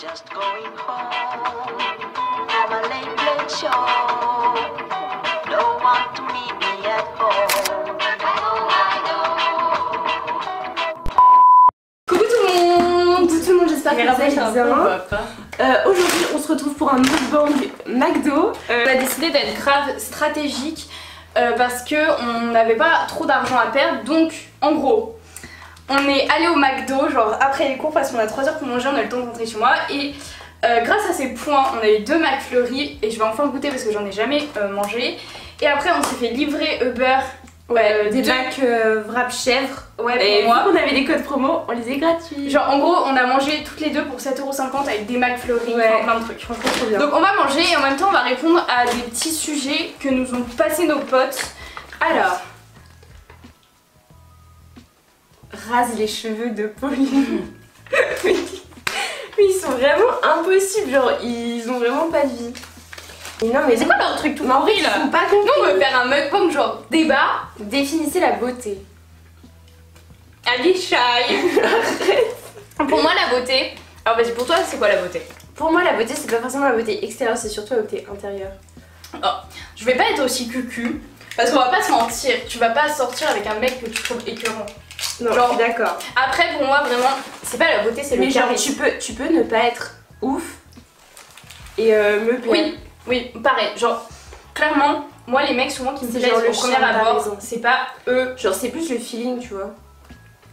Just going home a late, late show. Don't want to meet me at home. Coucou tout le monde Tout le monde, j'espère que vous allez bien. Euh, Aujourd'hui, on se retrouve pour un mukbang McDo. Euh, On a décidé d'être grave stratégique euh, parce que on n'avait pas trop d'argent à perdre. Donc, en gros, on est allé au McDo, genre après les cours, parce qu'on a 3 heures pour manger, on a le temps de rentrer chez moi. Et euh, grâce à ces points, on a eu deux McFlurry et je vais enfin goûter parce que j'en ai jamais euh, mangé. Et après, on s'est fait livrer Uber. ouais, euh, des deux- Mac euh, wrap chèvre. Ouais, pour Et moi. qu'on avait des codes promo, on les est gratuits. Genre, en gros, on a mangé toutes les deux pour 7,50€ avec des McFlurry, Ouais. enfin, plein de trucs. franchement trop bien. Donc on va manger et en même temps on va répondre à des petits sujets que nous ont passés nos potes. Alors, rase les cheveux de Pauline. mais, ils sont vraiment impossibles, genre ils ont vraiment pas de vie. Mais non mais c'est quoi leur truc tout pourri là ils sont pas Nous on veut faire un mukbang genre débat. Définissez la beauté. Allez shy Pour moi la beauté... Alors vas-y pour toi c'est quoi la beauté Pour moi la beauté c'est pas forcément la beauté extérieure, c'est surtout la beauté intérieure. Je vais pas être aussi cucu. Parce qu'on va pas se mentir, tu vas pas sortir avec un mec que tu trouves écœurant. Non, Genre- d'accord. Après pour moi vraiment, c'est pas la beauté c'est le Mais genre tu peux, tu peux ne pas être ouf et euh, me plaire. Oui, oui, pareil. Genre, clairement, moi, les mecs souvent qui me plaisent au premier abord, c'est pas eux. Genre c'est plus le feeling tu vois.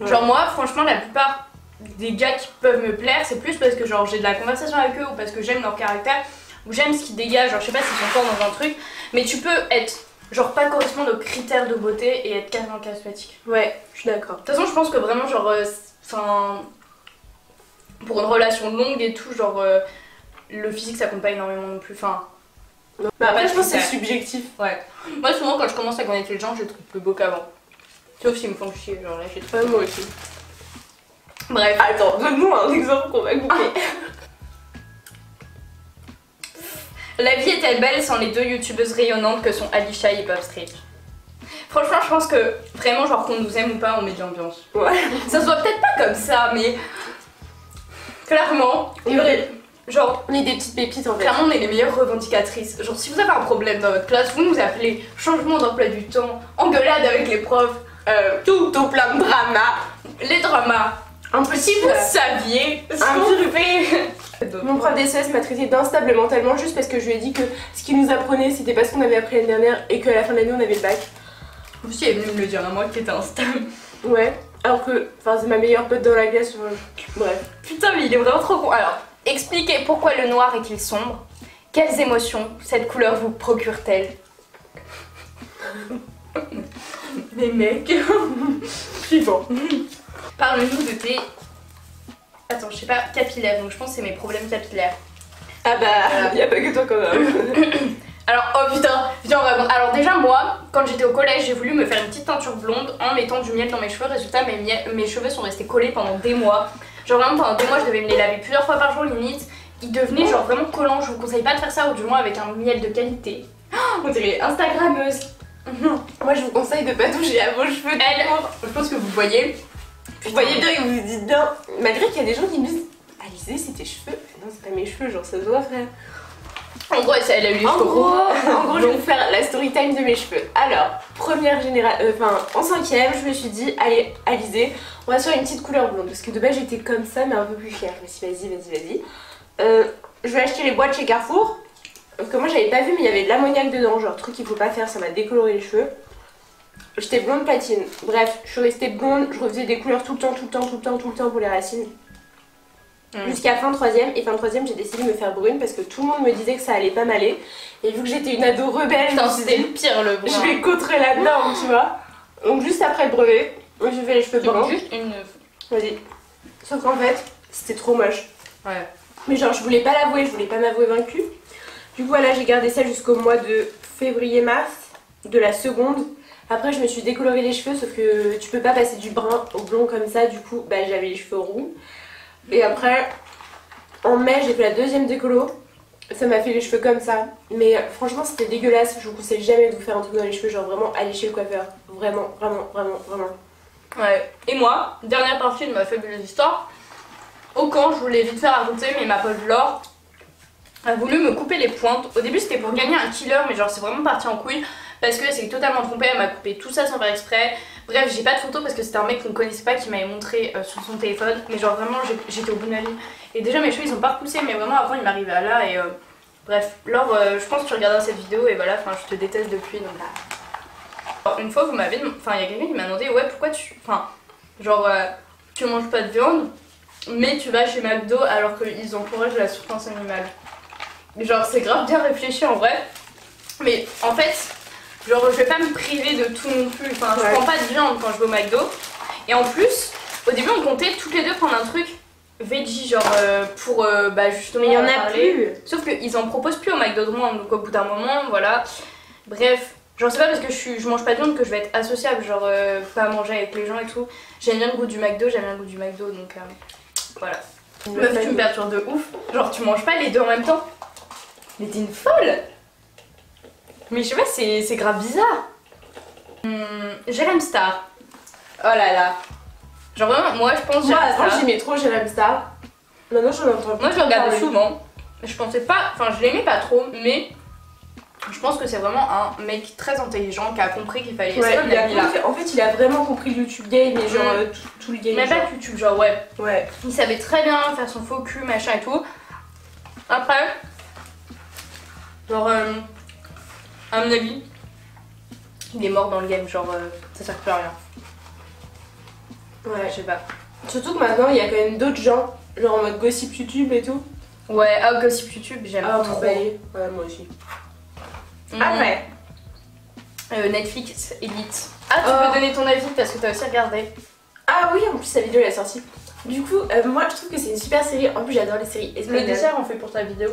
Ouais. Genre, moi, franchement, la plupart des gars qui peuvent me plaire, c'est plus parce que genre j'ai de la conversation avec eux ou parce que j'aime leur caractère ou j'aime ce qu'ils dégagent. Genre, je sais pas s'ils sont forts dans un truc, mais tu peux être, genre, pas correspondre aux critères de beauté et être carrément charismatique. Ouais, je suis d'accord. De toute façon, je pense que vraiment, genre, euh, enfin, pour une relation longue et tout, genre, euh, le physique ça compte pas énormément non plus. Enfin, pas après je pense que c'est subjectif. Ouais. Moi, souvent, quand je commence à connaître les gens, je les trouve plus beaux qu'avant. Sauf s'ils me font chier, genre là, j'ai trop. Ouais, moi aussi. Bref. Attends, donne-nous un exemple qu'on va goûter. La vie est-elle belle sans les deux youtubeuses rayonnantes que sont Alisha et Pop Street Franchement, je pense que vraiment, genre qu'on nous aime ou pas, on met de l'ambiance. Ouais. Ça se voit peut-être pas comme ça, mais. Clairement, On est- genre, On est des petites pépites en fait. clairement, on est les meilleures revendicatrices. Genre, si vous avez un problème dans votre classe, vous nous appelez changement d'emploi du temps, engueulade avec les profs, euh, Tout au plein de drama. les dramas. Un peu Si vous saviez Un. Mon prof d'SES m'a traité d'instable mentalement juste parce que je lui ai dit que ce qu'il nous apprenait c'était pas ce qu'on avait appris l'année dernière et qu'à la fin de l'année on avait le bac. Vous est venu me le dire à moi qui était instable. Ouais. Alors que, enfin, c'est ma meilleure pote dans la classe. euh, Bref. Putain, mais il est vraiment trop con. Alors, expliquez pourquoi le noir est-il sombre? Quelles émotions cette couleur vous procure-t-elle? Les mecs. Suivant. Parle-nous de tes. Attends, je sais pas, capillaires. Donc, je pense que c'est mes problèmes capillaires. Ah bah, y a pas que toi quand même. Alors, oh putain, viens on raconte. Alors déjà moi, quand j'étais au collège, j'ai voulu me faire une petite teinture blonde en mettant du miel dans mes cheveux. Résultat, mes, mes cheveux sont restés collés pendant des mois. Genre vraiment pendant des mois, je devais me les laver plusieurs fois par jour limite. Ils devenaient genre vraiment collants. Je vous conseille pas de faire ça ou du moins avec un miel de qualité. Oh, on dirait Instagrammeuse. Moi je vous conseille de pas toucher à vos cheveux. Elle, je pense que vous voyez. Vous voyez bien que vous vous dites bien. Malgré qu'il y a des gens qui me disent Alizé, c'est tes cheveux. Non, c'est pas mes cheveux, genre ça se voit, frère. En gros, elle a eu les En cheveux gros, en gros, je vais vous faire la story time de mes cheveux. Alors, première génération, enfin en cinquième, je me suis dit, allez, Alizé, on va se faire une petite couleur blonde. Parce que de base, j'étais comme ça, mais un peu plus claire. Je me suis dit, vas-y, vas-y, vas-y. Euh, je vais acheter les boîtes chez Carrefour. Parce que moi, j'avais pas vu, mais il y avait de l'ammoniac dedans. Genre, truc qu'il faut pas faire, ça m'a décoloré les cheveux. J'étais blonde platine. Bref, je suis restée blonde, je refaisais des couleurs tout le temps, tout le temps, tout le temps, tout le temps pour les racines. Mm. Jusqu'à fin troisième et fin troisième j'ai décidé de me faire brune parce que tout le monde me disait que ça allait pas m'aller et vu que j'étais une ado rebelle c'était le pire le brun. je vais contrer là-dedans tu vois donc juste après le brevet j'ai fait les cheveux bruns Juste une. vas-y sauf qu'en fait c'était trop moche Ouais. mais genre je voulais pas l'avouer je voulais pas m'avouer vaincue du coup voilà j'ai gardé ça jusqu'au mois de février-mars de la seconde après je me suis décoloré les cheveux sauf que tu peux pas passer du brun au blond comme ça du coup bah j'avais les cheveux roux. Et après en mai j'ai fait la deuxième décolo. Ça m'a fait les cheveux comme ça. Mais franchement c'était dégueulasse. Je vous conseille jamais de vous faire un truc dans les cheveux genre vraiment aller chez le coiffeur. Vraiment vraiment vraiment vraiment. Ouais. Et moi, dernière partie de ma fabuleuse histoire. au camp, je voulais vite faire raconter, mais ma pote Laure a voulu me couper les pointes. Au début, c'était pour gagner un killer, mais genre, c'est vraiment parti en couille parce que c'est totalement trompée. Elle m'a coupé tout ça sans faire exprès. Bref, j'ai pas de photo parce que c'était un mec qu'on connaissait pas qui m'avait montré euh, sur son téléphone. Mais genre, vraiment, j'étais au bout de ma vie. Et déjà, mes cheveux ils ont pas repoussé, mais vraiment, avant, il m'arrivait à là. Et euh, bref, Laure, euh, je pense que tu regarderas cette vidéo et voilà, enfin, je te déteste depuis donc. Alors, Une fois, vous m'avez. Enfin, il y a quelqu'un qui m'a demandé, ouais, pourquoi tu. Enfin, genre, euh, tu manges pas de viande, mais tu vas chez McDo alors qu'ils encouragent la souffrance animale. Genre, c'est grave bien réfléchi en vrai. Mais en fait, genre, je vais pas me priver de tout non plus. Enfin, Ouais. je prends pas de viande quand je vais au McDo. Et en plus, au début, on comptait toutes les deux prendre un truc veggie, genre, euh, pour euh, bah, justement. Mais il y en a parler. plus. Sauf qu'ils en proposent plus au McDo de Rouen, donc au bout d'un moment, voilà. Bref, genre c'est pas parce que je, suis, je mange pas de viande que je vais être associable, genre euh, pas manger avec les gens et tout. J'aime bien le goût du McDo, j'aime bien le goût du McDo, donc euh, voilà. Meuf, tu me perturbes de ouf. Genre tu manges pas les deux en même temps. Mais t'es une folle Mais je sais pas, c'est grave bizarre. Hum, Jérém Star. Oh là là. Genre vraiment, moi je pense Moi, avant, j'aimais trop Jérém Star. Maintenant, je l'entends Moi je le regardais souvent. Je pensais pas, enfin je l'aimais pas trop, mais je pense que c'est vraiment un mec très intelligent qui a compris qu'il fallait. Ouais, il a en fait, il a vraiment compris le YouTube game et genre Mm. euh, tout, tout le game. Mais genre. pas YouTube, genre ouais. Ouais. Il savait très bien faire son faux cul, machin et tout. Après, genre, euh, à mon avis, il est mort dans le game, genre, euh, ça sert plus à rien. Ouais. Je sais pas. Surtout que maintenant, il y a quand même d'autres gens, genre en mode gossip YouTube et tout. Ouais, ah, Gossip YouTube, j'aime Ah, trop. bah, ouais, moi aussi. Mhm. Après, Euh, Netflix Elite. Ah, tu Oh. peux donner ton avis parce que t'as aussi regardé. ah oui, en plus, sa vidéo elle est sortie. Du coup, euh, moi je trouve que c'est une super série. En plus, j'adore les séries Le espagnoles. dessert, on fait pour ta vidéo.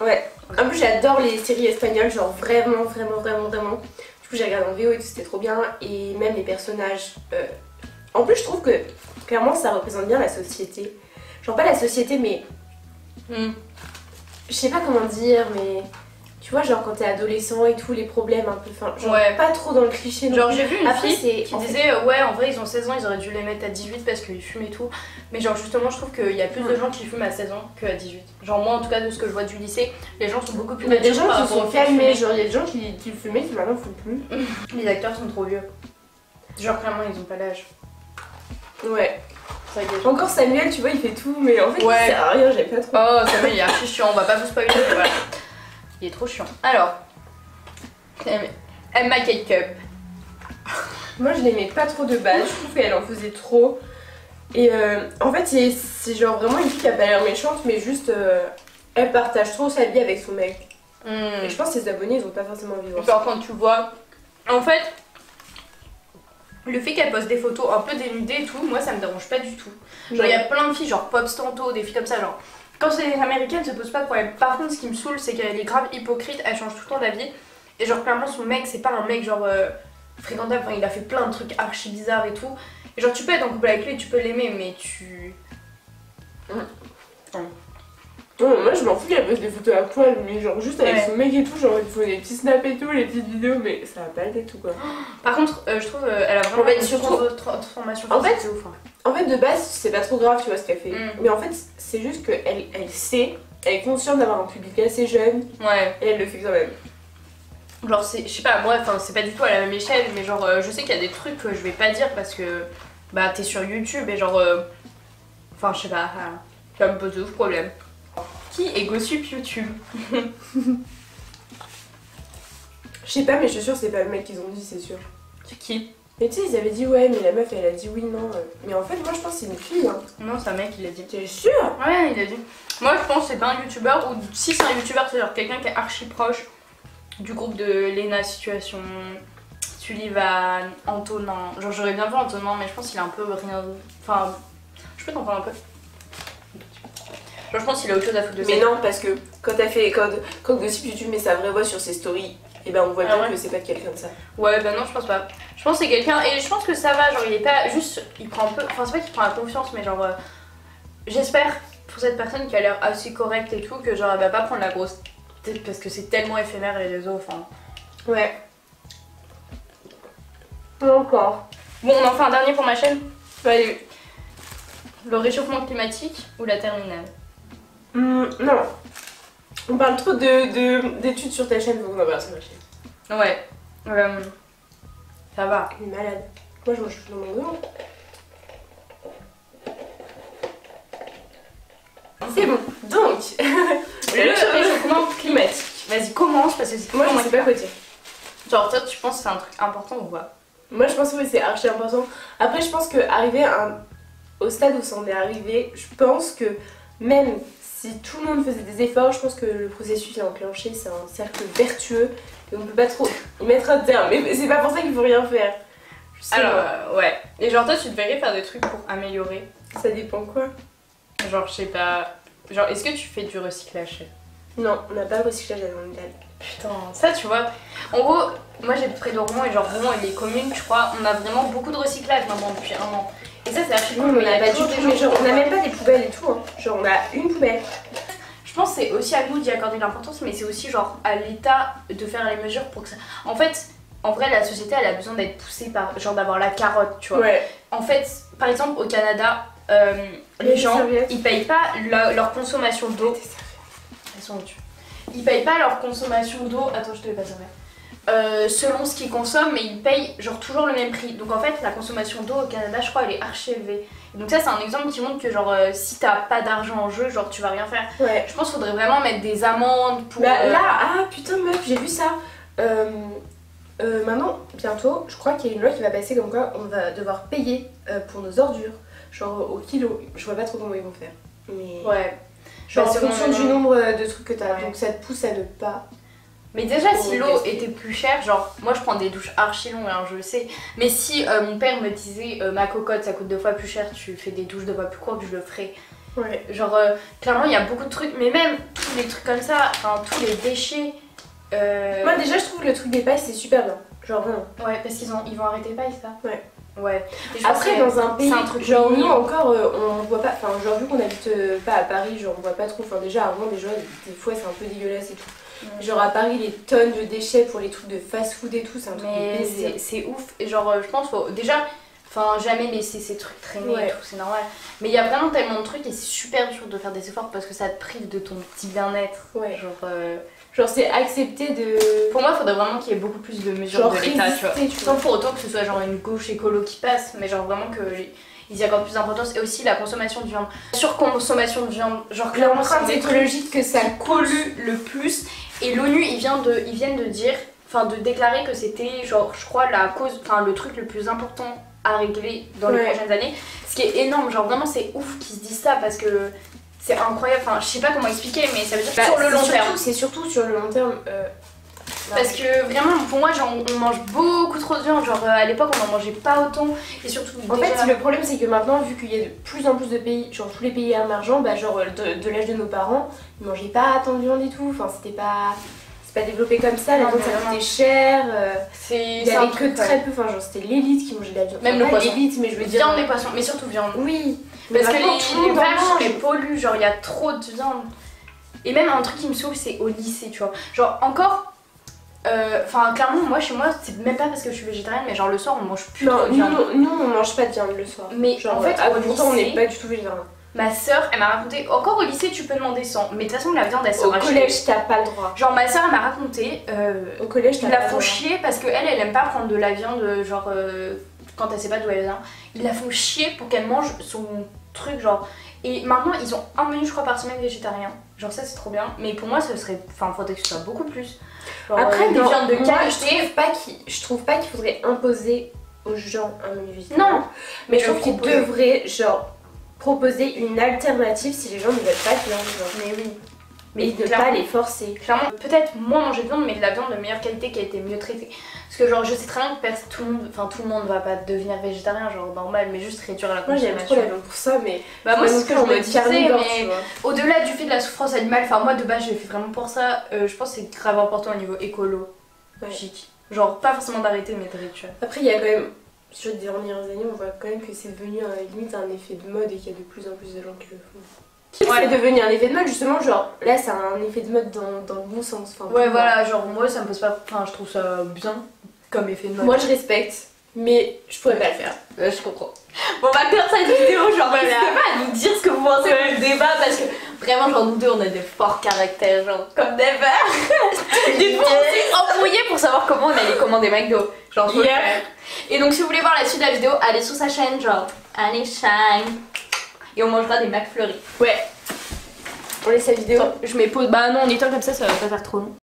Ouais. En plus, j'adore les séries espagnoles, genre vraiment, vraiment, vraiment, vraiment. Du coup, j'ai regardé en VO et tout, c'était trop bien. Et même les personnages. euh, En plus, je trouve que clairement, ça représente bien la société. Genre, pas la société, mais Hmm. je sais pas comment dire, mais tu vois, genre quand t'es adolescent et tout, les problèmes un peu. Enfin, genre Ouais. pas trop dans le cliché. non Genre j'ai vu une Après, fille qui en disait euh, ouais en vrai ils ont 16 ans ils auraient dû les mettre à 18 parce qu'ils fument et tout mais genre justement je trouve qu'il y a plus de gens qui fument à 16 ans qu'à 18 genre moi en tout cas de ce que je vois du lycée les gens sont beaucoup plus Il y a des matures gens qui sont calmés, genre il y a des gens qui, qui fumaient qui maintenant fument plus. les acteurs sont trop vieux genre clairement ils ont pas l'âge Ouais. Encore Samuel, tu vois, il fait tout, mais en fait, Ouais. il sert à rien, j'aime pas trop. oh va il est archi chiant on va pas vous spoiler mais voilà il est trop chiant alors Emma Kate Cup Moi, je l'aimais pas trop de base, je trouve qu'elle en faisait trop. Et euh, en fait, c'est- genre vraiment une fille qui a pas l'air méchante, mais juste euh, elle partage trop sa vie avec son mec. Hmm. Et je pense que ses abonnés, ils ont pas forcément envie de voir ça. Genre quand tu vois. En fait, le fait qu'elle poste des photos un peu dénudées et tout, moi ça me dérange pas du tout. Genre il y a plein de filles, genre Pop Stanto, des filles comme ça, genre. Quand c'est des américaines, ça pose pas de problème. Par contre, ce qui me saoule, c'est qu'elle est grave hypocrite, elle change tout le temps d'avis. Et genre, clairement, son mec, c'est pas un mec genre euh, fréquentable, enfin, il a fait plein de trucs archi bizarres et tout. Et genre, tu peux être en couple avec lui, tu peux l'aimer, mais tu. Non, moi, je m'en fous qu'elle poste des photos à poil, mais genre juste avec Ouais. son mec et tout, genre il faut des petits snaps et tout, les petites vidéos, mais ça va pas le tout quoi. Par contre, euh, je trouve euh, elle a vraiment En fait, une surtout- trans- trans- transformation En fait, ouf, hein. En fait, de base, c'est pas trop grave, tu vois ce qu'elle fait. Mm. Mais en fait, c'est juste qu'elle elle sait, elle est consciente d'avoir un public assez jeune, Ouais. et elle le fait quand même. Genre, c'est, je sais pas, moi, enfin, c'est pas du tout à la même échelle, mais genre, euh, je sais qu'il y a des trucs que je vais pas dire parce que, bah, t'es sur YouTube et genre, euh, enfin, je sais pas, euh, ça me pose de ouf problème. Qui est gossip YouTube? Je sais pas, mais je suis sûre que c'est pas le mec qu'ils ont dit, c'est sûr. C'est qui? Mais tu sais, ils avaient dit ouais, mais la meuf elle a dit oui, non. Mais en fait, moi je pense que c'est une fille. Hein. Non, c'est un mec, il a dit. T'es sûr? Ouais, il a dit. Moi, je pense que c'est pas un youtubeur, ou si c'est un youtubeur, c'est genre quelqu'un qui est archi proche du groupe de Lena Situation, Sullivan, Antonin. Genre, j'aurais bien vu Antonin, mais je pense qu'il a un peu rien. Enfin, je peux t'en parler un peu Genre, je pense qu'il a autre chose à foutre de Mais ça. non, parce que quand t'as fait. Quand, quand Gossip YouTube met sa vraie voix sur ses stories, et ben on voit Ah bien ouais que c'est pas quelqu'un de ça. Ouais, bah non, je pense pas. Je pense que c'est quelqu'un, et je pense que ça va, genre, il est pas juste. Il prend un peu. Enfin, c'est pas qu'il prend la confiance, mais genre. euh, J'espère pour cette personne qui a l'air assez correcte et tout, que genre, elle va pas prendre la grosse tête parce que c'est tellement éphémère les réseaux, enfin. Ouais. Pas encore. Bon, on en fait un dernier pour ma chaîne? Allez. Le réchauffement climatique ou la terminale? Hum, non. On parle trop de- de- d'études sur ta chaîne, donc on va voir sur ma chaîne. Ouais. Euh, ça va. Est malade. Moi, je mange tout dans mon dos. C'est bon. Donc, Le réchauffement climatique. Vas-y, commence parce que c'est moi, je sais pas parle. Genre, toi, tu penses que c'est un truc important ou pas Moi, je pense que oui, c'est archi important. Après, je pense que arriver à un- au stade où ça en est arrivé, je pense que même si tout le monde faisait des efforts, je pense que le processus est enclenché, c'est un cercle vertueux et on peut pas trop y mettre un terme. Mais c'est pas pour ça qu'il faut rien faire. Je sais Alors, pas. euh, ouais. Et genre, toi, tu devrais faire des trucs pour améliorer? ça dépend quoi. Genre, je sais pas. Genre, est-ce que tu fais du recyclage? Non, on n'a pas le recyclage alimentaire. Putain, ça, tu vois. En gros, moi, j'habite près de Rouen et genre, Rouen et les communes, je crois, on a vraiment beaucoup de recyclage maintenant depuis un an. Et ça, c'est archi cool, mais on mais a pas du tout. genre, on a font même pas des poubelles et tout. Hein. Genre, on a une poubelle. Je pense que c'est aussi à nous d'y accorder l'importance, mais c'est aussi genre à l'État de faire les mesures pour que ça. En fait, en vrai, la société elle a besoin d'être poussée par genre d'avoir la carotte, tu vois. Ouais. En fait, par exemple, au Canada, euh, les Les gens ils payent pas leur consommation d'eau. Elles sont. Ils payent pas leur consommation d'eau. Attends, je te l'ai pas servi. Euh, selon ce qu'ils consomment, mais ils payent genre toujours le même prix. Donc en fait, la consommation d'eau au Canada, je crois, elle est archi élevée. Et donc ça, c'est un exemple qui montre que genre euh, si t'as pas d'argent en jeu, genre tu vas rien faire. Ouais. Je pense qu'il faudrait vraiment mettre des amendes pour. Bah euh, là, ah putain meuf, j'ai vu ça. Euh, maintenant, bientôt, je crois qu'il y a une loi qui va passer comme quoi on va devoir payer pour nos ordures, genre au kilo. Je vois pas trop comment ils vont faire. Mais Ouais. genre Bah, en fonction du nombre de trucs que t'as, Ouais. donc ça te pousse à ne pas. Mais déjà, si Pour l'eau était plus chère, genre, moi je prends des douches archi longues, hein, je le sais. Mais si euh, mon père me disait euh, ma cocotte ça coûte deux fois plus cher, tu fais des douches deux fois plus courtes, je le ferais. Ouais. Genre, euh, clairement, il y a beaucoup de trucs, mais même tous les trucs comme ça, enfin, tous les déchets. Moi déjà, je trouve que le truc des pailles c'est super bien. Genre vraiment. Ouais, parce qu'ils ont, ils vont arrêter pas, ça? Ouais. Ouais. Après, dans un pays, un truc genre nous encore, euh, on voit pas, enfin, genre vu qu'on habite euh, pas à Paris, genre on voit pas trop, enfin, déjà avant, déjà, des fois c'est un peu dégueulasse et tout. Genre à Paris, les tonnes de déchets pour les trucs de fast food et tout, c'est un truc Mais baiser. c'est ouf. Et genre, euh, je pense faut déjà, enfin, jamais laisser ces trucs traîner Ouais. et tout, c'est normal. Mais il y a vraiment tellement de trucs et c'est super dur de faire des efforts parce que ça te prive de ton petit bien-être. Ouais. Genre, euh, Genre c'est accepter de. pour moi, il faudrait vraiment qu'il y ait beaucoup plus de mesures Genre de l'État, tu vois. tu Sans pour autant que ce soit genre une gauche écolo qui passe, mais genre vraiment que ils y accordent plus d'importance et aussi la consommation de viande. Surconsommation de viande, genre clairement c'est écologique que ça qui polluent le plus. Et l'ONU, ils, viennent de- ils viennent de dire, enfin de déclarer que c'était genre, je crois, la cause, enfin le truc le plus important à régler dans les Ouais. prochaines années. Ce qui est énorme, genre vraiment c'est ouf qu'ils se disent ça parce que c'est incroyable. Enfin, je sais pas comment expliquer, mais ça veut dire Bah, sur le long surtout- terme. C'est surtout sur le long terme. euh, Parce que vraiment, pour moi, genre, on mange beaucoup trop de viande. Genre, euh, à l'époque, on en mangeait pas autant. Et surtout, En déjà- fait, le problème, c'est que maintenant, vu qu'il y a de plus en plus de pays, genre tous les pays émergents, bah, genre euh, de, de l'âge de nos parents, ils mangeaient pas tant de viande et tout. Enfin, c'était pas. Pas développé comme ça, la viande ça coûtait cher. euh, il y avait que truc, très ouais. peu, enfin, genre c'était l'élite qui mangeait de la viande. Même Enfin, le poisson. l'élite, mais je veux dire. Viande et poissons, mais surtout viande. Oui. Parce que les, les vaches, elles polluent. Genre, il y a trop de viande. Et même un truc qui me saoule, c'est au lycée, tu vois. Genre, encore. Euh, Enfin, clairement, moi, chez moi, c'est même pas parce que je suis végétarienne, mais genre, le soir, on mange plus Non, de viande. nous, nous, on mange pas de viande le soir. Mais Genre, en fait, ah, au pourtant, on n'est pas du tout végétarien. Ma soeur, elle m'a raconté. Encore au lycée, tu peux demander sans. Mais de toute façon, la viande, elle Au sera collège, t'as pas le droit. Genre, ma soeur, elle m'a raconté. euh, Au collège, Ils t'as la font chier parce que elle, aime pas prendre de la viande, euh, genre euh, quand elle sait pas d'où elle vient. Ils la font chier pour qu'elle mange son truc, genre. Et maintenant, ils ont un menu, je crois, par semaine végétarien. Genre, ça, c'est trop bien. Mais pour moi, ce serait. Enfin, faudrait que ce soit beaucoup plus. Genre, Après, euh, des non, viandes de moi, je trouve pas qu'il, je trouve pas qu'il faudrait imposer aux gens un menu végétarien. Non, mais je trouve qu'ils devraient genre proposer une alternative si les gens ne veulent pas de viande, genre. Mais oui. Mais de clairement- pas les forcer. Clairement, peut-être moins manger de viande, mais de la viande de meilleure qualité qui a été mieux traitée. Parce que, genre, je sais très bien que tout le monde, enfin, tout le monde va pas devenir végétarien, genre normal, mais juste réduire la Moi j'aime consommation. trop la viande pour ça, mais Bah, moi, c'est ce que je me disais, mais. Au-delà du fait de la souffrance animale, enfin moi de base j'ai fait vraiment pour ça, euh, je pense que c'est grave important au niveau écolo. Ouais. Chic. Genre pas forcément d'arrêter mais de réduire. Après il y a quand même, sur les dernières années, on voit quand même que c'est devenu un, limite un effet de mode et qu'il y a de plus en plus de gens qui le font. Ouais. c'est devenu un effet de mode justement, genre là c'est un effet de mode dans, dans le bon sens. Enfin, Ouais voilà, genre moi ça me pose pas. Enfin je trouve ça bien comme effet de mode. Moi je respecte, mais je pourrais pas le faire. je comprends. Bon bah faire cette vidéo, genre Voilà. n'hésitez pas à pensez au débat parce que vraiment, genre, nous deux, on a des forts caractères, genre, comme Never. Dites-moi aussi embrouillé pour savoir comment on allait commander McDo. Genre, faut le Yeah. faire. Et donc, si vous voulez voir la suite de la vidéo, allez sur sa chaîne, genre, allez shine. Et on mangera des McFlurry. Ouais. On laisse la vidéo. Je mets pause. Bah non, on éteint comme ça, ça va pas faire trop long.